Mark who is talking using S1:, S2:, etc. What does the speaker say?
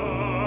S1: Oh.